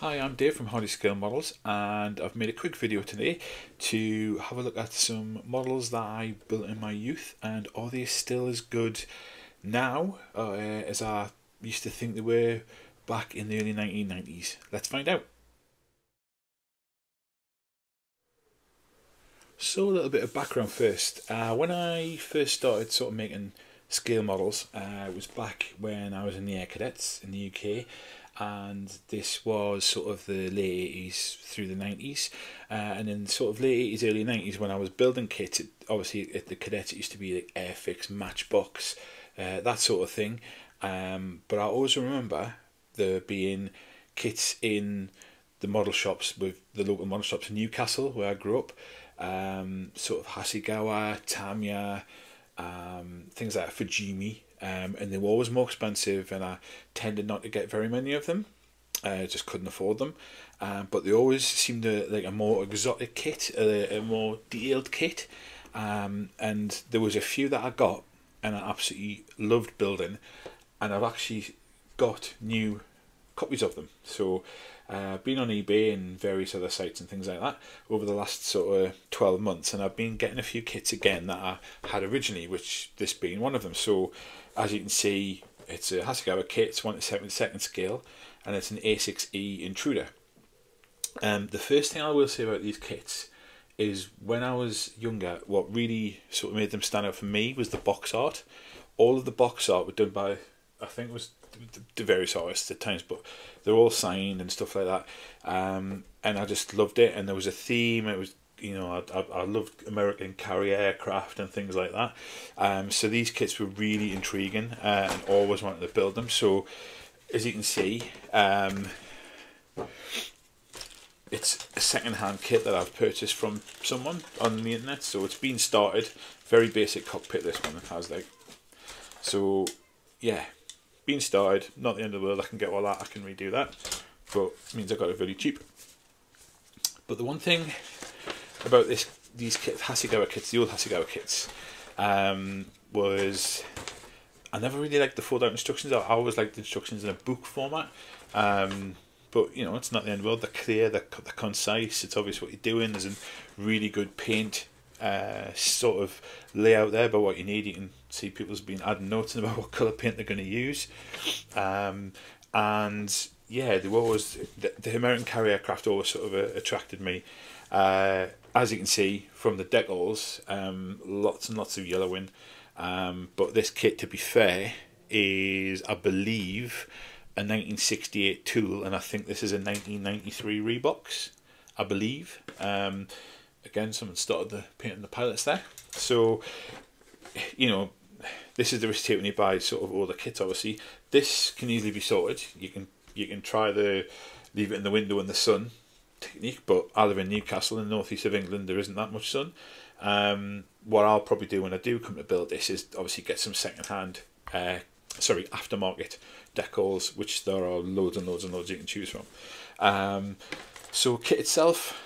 Hi, I'm Dave from Hardy Scale Models and I've made a quick video today to have a look at some models that I built in my youth and are they still as good now uh, as I used to think they were back in the early 1990s. Let's find out. So a little bit of background first. Uh, when I first started sort of making scale models, uh, it was back when I was in the Air Cadets in the UK and this was sort of the late 80s through the 90s uh, and in sort of late 80s early 90s when I was building kits it, obviously at the cadets it used to be like Airfix Matchbox uh, that sort of thing. Um, but I always remember there being kits in the model shops with the local model shops in Newcastle where I grew up. Um, sort of Hasegawa, Tamiya um, things like Fujimi um, and they were always more expensive, and I tended not to get very many of them. I just couldn't afford them, um, but they always seemed to like a more exotic kit, a, a more detailed kit. Um, and there was a few that I got, and I absolutely loved building, and I've actually got new copies of them. So uh, been on eBay and various other sites and things like that over the last sort of 12 months and I've been getting a few kits again that I had originally which this being one of them. So as you can see it's a Hasegawa kit it's 1 to 7 second scale and it's an A6E intruder. Um, the first thing I will say about these kits is when I was younger what really sort of made them stand out for me was the box art. All of the box art were done by I think it was the various artists at times, but they're all signed and stuff like that. Um, and I just loved it, and there was a theme. It was you know I, I, I loved American carrier aircraft and things like that. Um, so these kits were really intriguing, uh, and always wanted to build them. So as you can see, um, it's a second-hand kit that I've purchased from someone on the internet. So it's been started. Very basic cockpit. This one it has like. So yeah, been started, not the end of the world, I can get all that, I can redo that, but means I got it really cheap. But the one thing about this these kits, Hasegawa kits, the old Hasegawa kits, um, was I never really liked the fold out instructions. I always liked the instructions in a book format. Um, but you know, it's not the end of the world. They're clear, they're, they're concise. It's obvious what you're doing. There's a really good paint uh, sort of layout there about what you need. You can see people's been adding notes about what colour paint they're going to use. Um, and yeah, there was the, the American carrier aircraft always sort of uh, attracted me. Uh, as you can see from the decals, um, lots and lots of yellowing. Um, but this kit, to be fair, is I believe a 1968 tool, and I think this is a 1993 rebox. I believe. Um, again, someone started the painting the pilots there. So, you know, this is the risk take when you buy sort of all the kits. Obviously, this can easily be sorted. You can you can try the leave it in the window in the sun technique, but I live in Newcastle in the northeast of England. There isn't that much sun. Um, what I'll probably do when I do come to build this is obviously get some second hand, uh, sorry, aftermarket decals, which there are loads and loads and loads you can choose from. Um, so kit itself,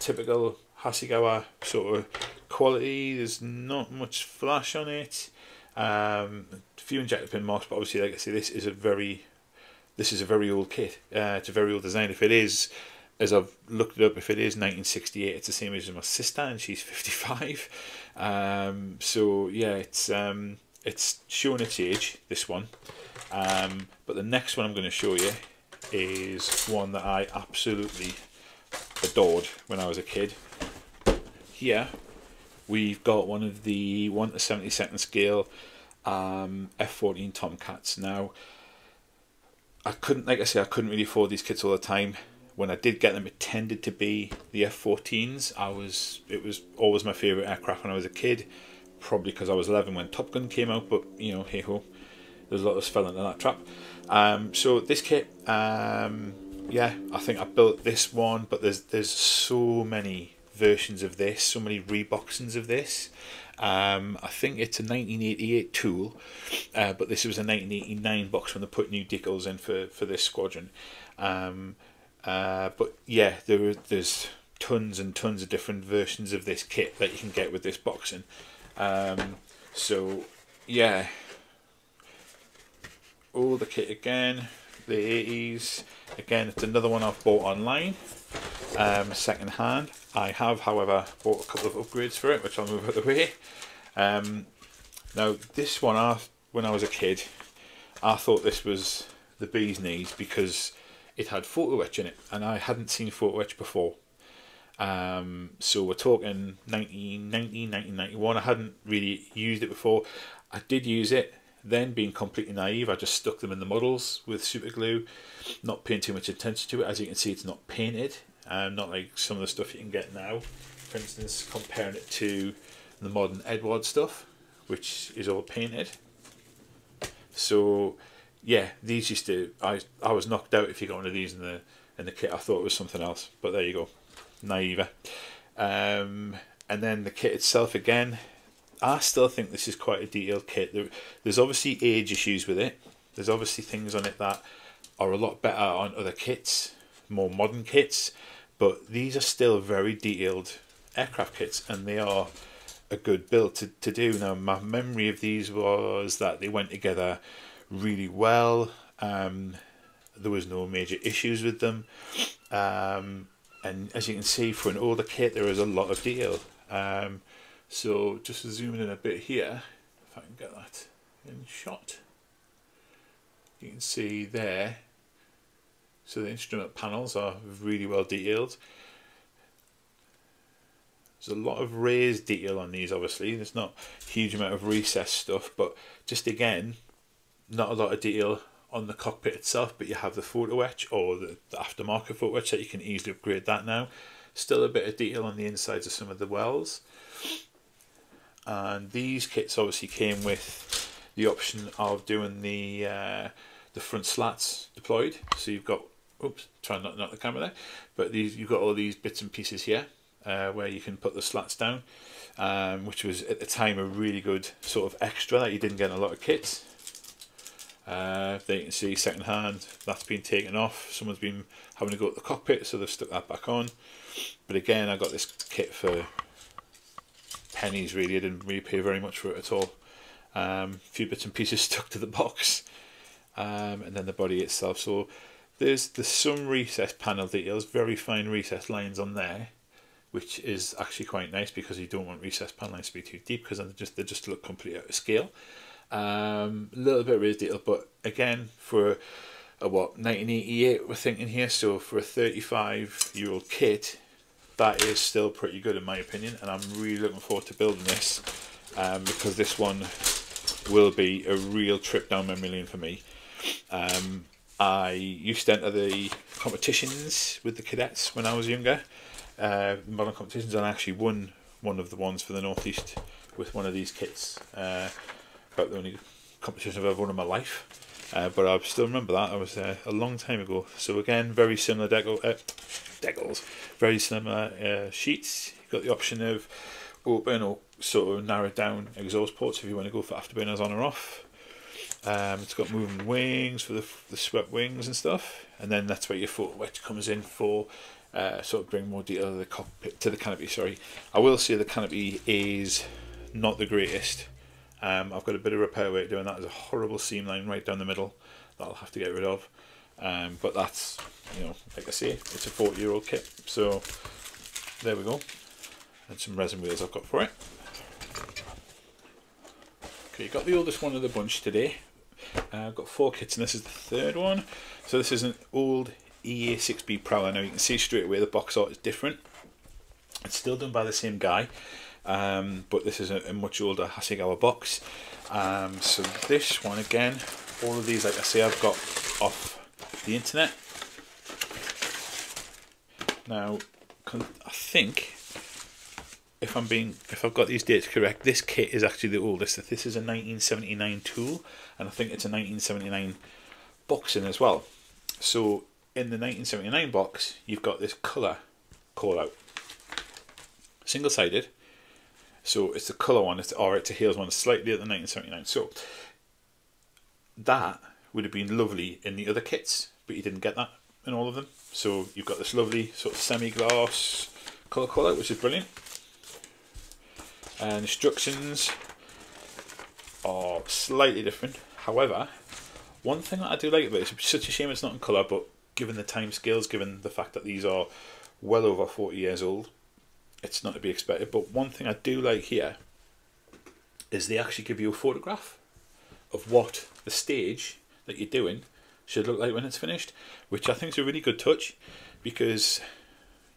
typical Hasegawa sort of quality. There's not much flash on it. Um, a few ejector pin marks, but obviously, like I say, this is a very, this is a very old kit. Uh, it's a very old design. If it is, as I've looked it up, if it is 1968, it's the same age as my sister, and she's 55. Um, so yeah, it's um, it's showing its age. This one, um, but the next one I'm going to show you is one that I absolutely adored when I was a kid here we've got one of the 1 to 72nd scale um, F14 Tomcats. Now, I couldn't, like I say, I couldn't really afford these kits all the time. When I did get them, it tended to be the F14s. I was, it was always my favourite aircraft when I was a kid. Probably because I was 11 when Top Gun came out, but you know, hey ho, there's a lot of us fell into that trap. Um, so this kit, um, yeah, I think I built this one, but there's there's so many versions of this, so many reboxings of this. Um, I think it's a 1988 tool, uh, but this was a 1989 box when they put new decals in for, for this squadron. Um, uh, but yeah, there there's tons and tons of different versions of this kit that you can get with this boxing. Um, so yeah, all the kit again, the 80s. Again, it's another one I've bought online, um, second hand. I have, however, bought a couple of upgrades for it, which I'll move out of the way. Um, now, this one, I, when I was a kid, I thought this was the bee's knees because it had photo etch in it, and I hadn't seen photo etch before. Um, so we're talking 1990, 1991. I hadn't really used it before. I did use it, then being completely naive, I just stuck them in the models with super glue, not paying too much attention to it. As you can see, it's not painted, um, not like some of the stuff you can get now. For instance, comparing it to the modern Eduard stuff, which is all painted. So, yeah, these used to. I I was knocked out if you got one of these in the in the kit. I thought it was something else, but there you go naive. Um, and then the kit itself again, I still think this is quite a detailed kit. There, there's obviously age issues with it. There's obviously things on it that are a lot better on other kits, more modern kits, but these are still very detailed aircraft kits and they are a good build to, to do. Now, my memory of these was that they went together really well. Um, there was no major issues with them. Um, and as you can see for an older kit there is a lot of detail um, so just zooming in a bit here if I can get that in shot you can see there so the instrument panels are really well detailed there's a lot of raised detail on these obviously there's not a huge amount of recessed stuff but just again not a lot of detail on the cockpit itself, but you have the photo etch or the, the aftermarket photo etch that you can easily upgrade that now. Still a bit of detail on the insides of some of the wells. And these kits obviously came with the option of doing the uh, the front slats deployed. So you've got, oops, try not knock the camera there, but these you've got all these bits and pieces here uh, where you can put the slats down, um, which was at the time a really good sort of extra that you didn't get in a lot of kits. Uh, there you can see second hand, that's been taken off. Someone's been having to go at the cockpit, so they've stuck that back on. But again, I got this kit for pennies really. I didn't really pay very much for it at all. Um, a few bits and pieces stuck to the box. Um, and then the body itself. So there's the some recess panel details, very fine recess lines on there, which is actually quite nice because you don't want recess panel lines to be too deep because they just they just look completely out of scale. Um, a little bit of detail, but again, for a, what 1988, we're thinking here. So for a 35 year old kit, that is still pretty good in my opinion, and I'm really looking forward to building this um, because this one will be a real trip down memory lane for me. Um, I used to enter the competitions with the cadets when I was younger, uh, modern competitions, and I actually won one of the ones for the Northeast with one of these kits. Uh, about the only competition I've ever won in my life. Uh, but I still remember that. I was uh, a long time ago. So again, very similar decal, uh, decals, very similar uh, sheets. You've got the option of open or sort of narrowed down exhaust ports if you want to go for afterburners on or off. Um, it's got moving wings for the, the swept wings and stuff, and then that's where your photo etch comes in for uh, sort of bring more detail to the cockpit to the canopy. Sorry, I will say the canopy is not the greatest. Um, I've got a bit of repair work doing that. There's a horrible seam line right down the middle that I'll have to get rid of. Um, but that's, you know, like I say, it's a 40 year old kit. So there we go. And some resin wheels I've got for it. Okay, got the oldest one of the bunch today. Uh, I've got four kits and this is the third one. So this is an old EA6B Prowler. Now you can see straight away the box art is different. It's still done by the same guy. Um, but this is a, a, much older Hasegawa box. Um, so this one again, all of these, like I say, I've got off the internet. Now, I think if I'm being, if I've got these dates correct, this kit is actually the oldest. This is a 1979 tool, and I think it's a 1979 boxing as well. So in the 1979 box, you've got this colour call out, single sided so it's the colour one, it's the R8 to Hales one, slightly at the 1979. So that would have been lovely in the other kits, but you didn't get that in all of them. So you've got this lovely sort of semi-gloss colour colour, which is brilliant. And instructions are slightly different. However, one thing that I do like about it, it's such a shame it's not in colour, but given the time scales, given the fact that these are well over 40 years old, it's not to be expected. But one thing I do like here is they actually give you a photograph of what the stage that you're doing should look like when it's finished, which I think is a really good touch because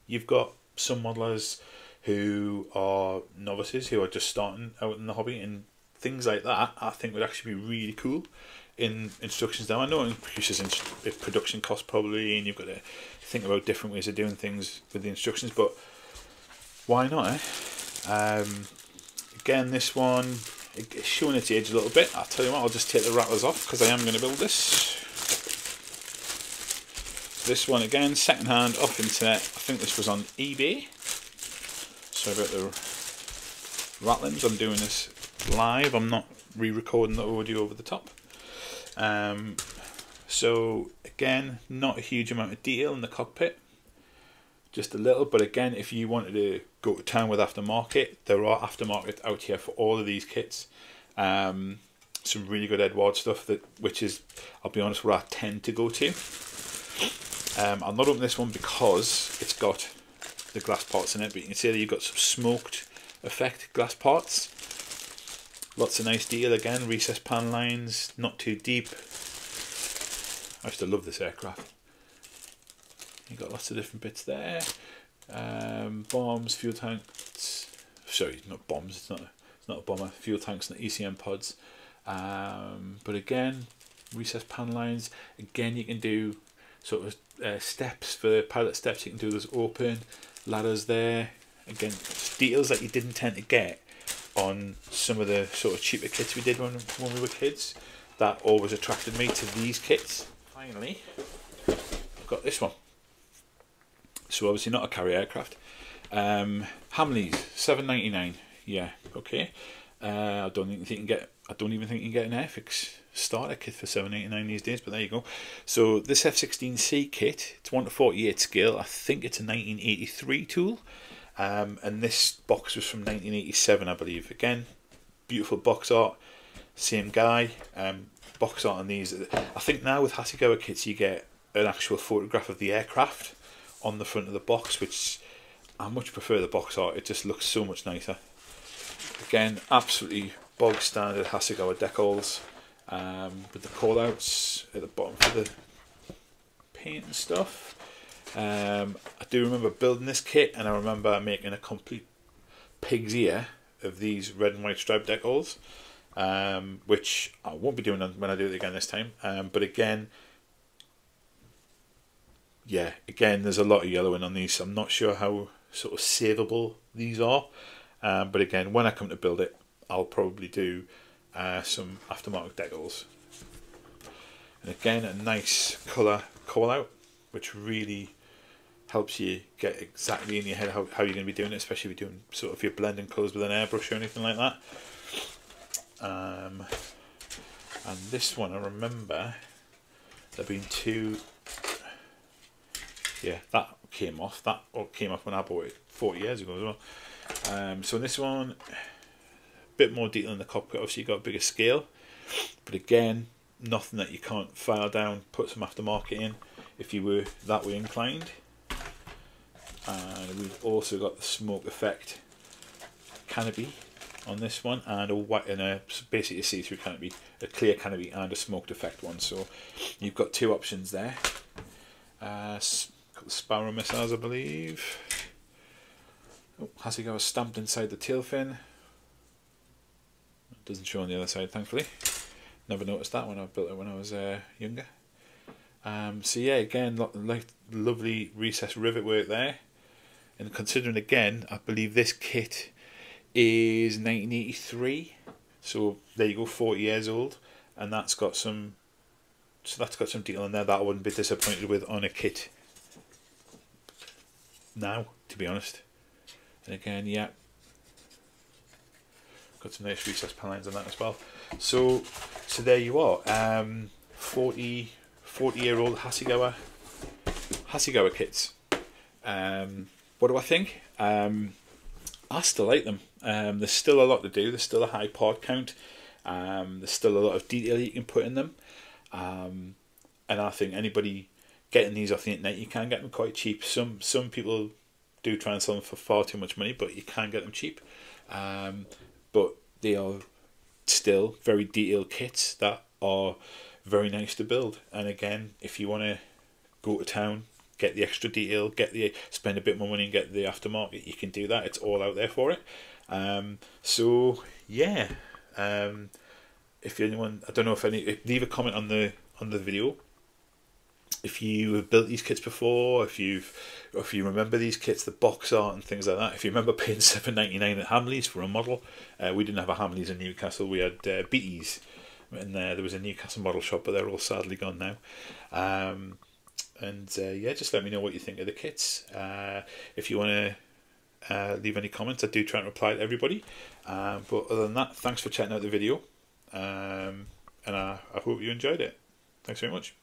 you've got some modelers who are novices who are just starting out in the hobby and things like that I think would actually be really cool in instructions. Now I know it produces production costs probably and you've got to think about different ways of doing things with the instructions but why not eh? um, again this one it's showing its age a little bit. I'll tell you what I'll just take the rattlers off because I am going to build this. This one again second hand off internet. I think this was on eBay sorry about the rattlings I'm doing this live. I'm not re-recording the audio over the top. Um, so again not a huge amount of detail in the cockpit. Just a little but again if you wanted to go to town with aftermarket there are aftermarket out here for all of these kits. Um, some really good Eduard stuff that which is I'll be honest where I tend to go to. Um, I'll not open this one because it's got the glass parts in it but you can see that you've got some smoked effect glass parts lots of nice deal again recessed pan lines not too deep I used to love this aircraft You've got lots of different bits there. Um, bombs, fuel tanks. Sorry, not bombs. It's not. It's not a bomber. Fuel tanks and ECM pods. Um, but again, recessed pan lines. Again, you can do sort of uh, steps for pilot steps. You can do those open ladders there. Again, details that you didn't tend to get on some of the sort of cheaper kits we did when when we were kids. That always attracted me to these kits. Finally, I've got this one so obviously not a carrier aircraft. Um, Hamleys, seven ninety nine. Yeah, okay. Uh, I don't even think you can get. I don't even think you can get an Airfix starter kit for seven eighty nine these days. But there you go. So this F sixteen C kit, it's one to forty eight scale. I think it's a nineteen eighty three tool, um, and this box was from nineteen eighty seven, I believe. Again, beautiful box art. Same guy. Um, box art on these. I think now with Hasegawa kits, you get an actual photograph of the aircraft on the front of the box, which I much prefer the box art. It just looks so much nicer. Again, absolutely bog standard Hasegawa decals um, with the callouts at the bottom for the paint and stuff. Um, I do remember building this kit and I remember making a complete pig's ear of these red and white striped decals, um, which I won't be doing when I do it again this time. Um, but again, yeah, again, there's a lot of yellowing on these. I'm not sure how sort of savable these are. Um, but again, when I come to build it, I'll probably do uh, some aftermarket decals. And again, a nice colour call out, which really helps you get exactly in your head how, how you're going to be doing it, especially if you're doing sort of your blending colours with an airbrush or anything like that. Um, and this one, I remember there being two yeah, that came off. That came off when I bought it 40 years ago as well. Um, so this one, bit more detail in the cockpit. Obviously, you've got a bigger scale, but again, nothing that you can't file down, put some aftermarket in if you were that way inclined. And we've also got the smoke effect canopy on this one, and a white and a basically a see-through canopy, a clear canopy, and a smoked effect one. So you've got two options there. Uh, Sparrow missiles, I believe. Oh, Hasegawa stamped inside the tail fin. Doesn't show on the other side, thankfully. Never noticed that when I built it when I was uh, younger. Um, so yeah, again, like lovely recessed rivet work there. And considering again, I believe this kit is 1983. So there you go, 40 years old, and that's got some. So that's got some detail in there that I wouldn't be disappointed with on a kit now, to be honest. And again, yeah, got some nice recessed pan lines on that as well. So, so there you are. Um, 40, 40 year old Hasegawa, Hasegawa kits. Um, what do I think? Um, I still like them. Um, there's still a lot to do. There's still a high part count. Um, there's still a lot of detail you can put in them. Um, and I think anybody getting these off the internet. You can get them quite cheap. Some some people do try and sell them for far too much money, but you can get them cheap. Um, they are still very detailed kits that are very nice to build. And again, if you want to go to town, get the extra detail, get the spend a bit more money and get the aftermarket, you can do that. It's all out there for it. Um, so yeah, um, if anyone, I don't know if any, leave a comment on the on the video if you have built these kits before, if you've, if you remember these kits, the box art and things like that. If you remember paying seven ninety nine at Hamleys for a model, uh, we didn't have a Hamleys in Newcastle. We had uh, Beatties, and uh, there was a Newcastle model shop, but they're all sadly gone now. Um, and uh, yeah, just let me know what you think of the kits. Uh, if you want to. Uh, leave any comments. I do try and reply to everybody. Um, but other than that, thanks for checking out the video. Um, and I, I hope you enjoyed it. Thanks very much.